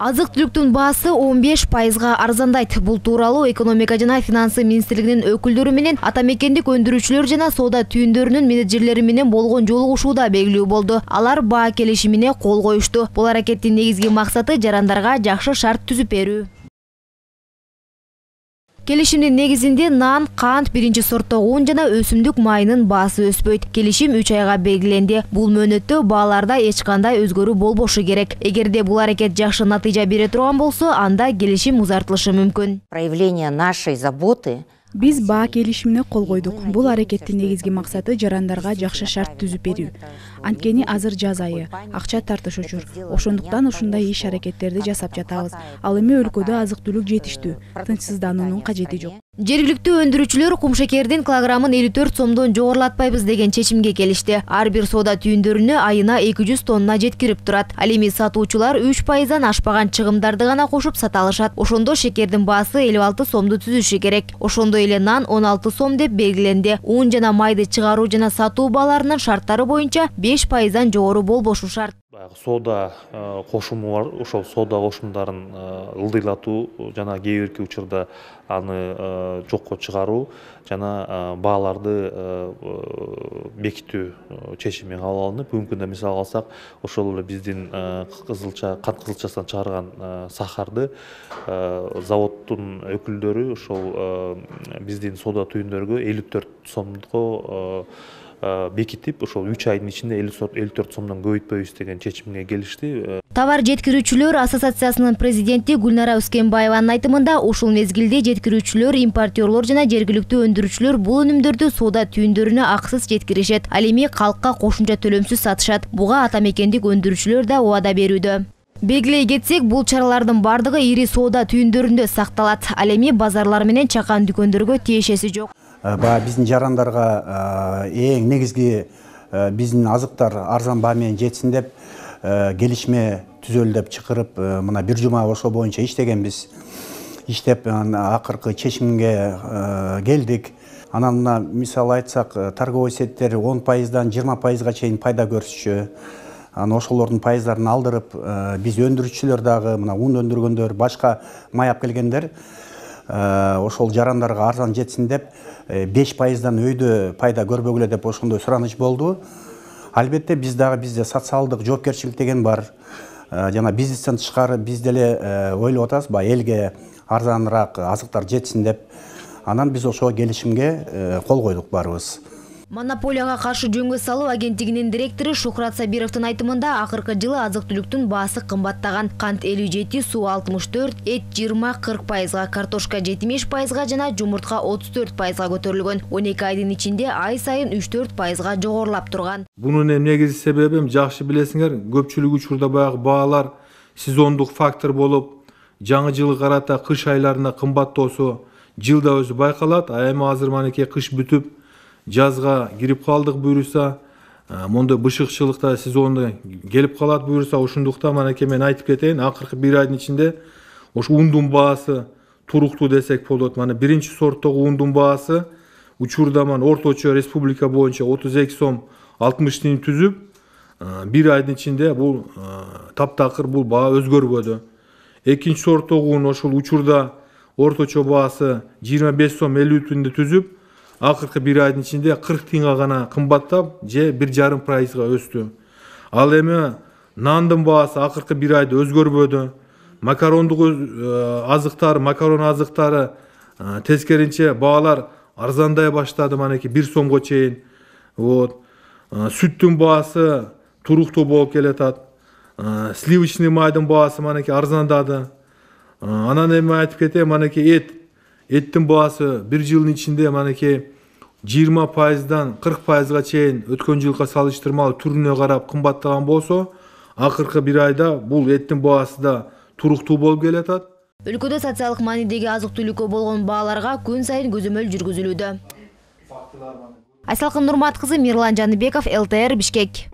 азык түлүктүн баасы он беш пайызга арзандайт бул тууралуу экономика жана финансы министрлигинин өкүлдөрү менен ата мекендик өндүрүүчүлөр жана соода түйүндөрүнүн менеджерлери менен болгон жолугушууда болду алар баа келишимине кол коюшту бул аракеттин негизги максаты жарандарга жакшы шарт түзүп берүү келишимдин негизинде нан кант биринчи сорттогу ун жана өсүмдүк майынын баасы өспөйт. Келишим үч айга белгиленди бул мөөнөттө бааларда эч кандай өзгөрүү болбошу керек. Эгерде бул аракет жакшы натыйжа бере турган болсо анда келишим узартылышы мүмкүн. Проявление нашей заботы биз баа келишимине кол койдук. Бул аракеттин негизги максаты жарандарга жакшы шарт түзүп берүү. Анткени азыр жаз айы акча тартыш учур ошондуктан ушундай иш аракеттерди жасап жатабыз. Ал эми өлкөдө азык түлүк жетиштүү тынчсыздануунун кажети жок жергиликтүү өндүрүүчүлөр кумшекердин килограммын элүү төрт сомдон жогорулатпайбыз деген чечимге келишти ар бир соода түйүндөрүнө айына эки жүз тонна жеткирип турат ал эми сатуучулар үч пайыздан ашпаган чыгымдарды гана кошуп сата алышат ошондо шекердин баасы элүү алты сомду түзүшү керек. Ошондой эле нан он алты сом деп белгиленди ун жана майды чыгаруу жана сатуу бааларынын шарттары боюнча беш пайыздан жогору болбошу шарт. Баягы соода кошуму бар. Ошол соода кошумдарын ылдыйлатуу жана кээ бирки учурда аны жокко чыгаруу жана бааларды бекитүү чечими кабыл алынып бүгүнкү күндө мисалга алсак ошол эле биздин кызылча кант кызылчасынан чыгарган сахарды заводдун өкүлдөрү ошол биздин соода түйүндөргө элүү төрт сомго бекитип ошол үч айдын ичинде элүү төрт сомдон көбөйтпөйбүз деген чечимге келишти. Товар жеткирүүчүлөр ассоциациясынын президенти гүлнара өскенбаеванын айтымында ушул мезгилде жеткирүүчүлөр импортерлор жана жергиликтүү өндүрүүчүлөр бул өнүмдөрдү соода түйүндөрүнө акысыз жеткиришет. Ал эми калкка кошумча төлөмсүз сатышат. Буга ата мекендик өндүрүүчүлөр да убада берүүдө. Белгилей кетсек бул чаралардын баардыгы ири соода түйүндөрүндө сакталат. Ал эми базарлар менен чакан дүкөндөргө тиешеси жок. Баягы биздин жарандарга эң негизги биздин азыктар арзан баа жетсин деп келишме түзөлү деп чакырып мына бир жума ошол боюнча иштегенбиз. Иштеп акыркы чечимге келдик. Анан мына мисалы айтсак торговый сеттер он пайыздан жыйырма пайызга чейин пайда көрсүчү анан ошолордун пайыздарын алдырып биз өндүрүүчүлөр дагы мына ун өндүргөндөр башка май алып келгендер ошол жарандарга арзан жетсин деп беш пайыздан өйдө пайда көрбөгүлө деп ошондой сураныч болду. Албетте биз дагы бизде социалдык жоопкерчилик деген бар. Жана бизнестен тышкары биз деле ойлоп атабыз баягы элге арзаныраак азыктар жетсин деп. Анан биз ошол келишимге кол койдук баарыбыз монополияга каршы жөнгө салуу агенттигинин директору шухрат сабировдун айтымында акыркы жылы кымбаттаган кант элүү жети суу алтымыш төрт эт жыйырма кырк пайызга картошка жетимиш пайызга жана жумуртка отуз төрт пайызга көтөрүлгөн он эки айдын ичинде ай сайын үч төрт пайызга жогорулап турган бунун эми негизги себеби эми жакшы билесиңер көпчүлүк учурда баягы баалар сезондук фактор болуп жаңы жылга карата кыш айларында кымбаттоосу жылда өзү байкалат а эми азыр манекей кыш бүтүп жазга кирип калдык буюрса мондой бышыкчылыкта сезону келип калат буюрса ошондуктан манекей мен айтып кетейин акыркы бир айдын ичинде ошо ундун баасы туруктуу десек болот мана биринчи сорттогу ундун баасы учурда мына орточо республика боюнча отуз эки сом алтымыш тиын түзүп бир айдын ичинде бул таптакыр бул баа өзгөрбөдү экинчи сорттогу ун ошол учурда орточо баасы жыйырма беш сом элүү тиынды түзүп акыркы бир айдын ичинде кырк тиынга гана кымбаттап же бир жарым пайызга өстү. Ал эми нандын баасы акыркы бир айда өзгөрбөдү. Макарондук азыктар макарон азыктары тескеринче баалар арзандай баштады манекей бир сомго чейин. Вот. Сүттүн баасы туруктуу болуп келатат. Сливочный майдын баасы манекей арзандады. Анан эми айтып кетейин манекей эт эттин баасы бир жылдын ичинде манекей жыйырма пайыздан кырк пайызга чейин өткөн жылга салыштырмалуу түрүнө карап кымбаттаган болсо акыркы бир айда бул эттин баасы да туруктуу болуп келатат өлкөдө социалдык маанидеги азык түлүккө болгон бааларга күн сайын көзөмөл жүргүзүлүүдө айсалкын нурмат кызы мирлан жаныбеков лтр бишкек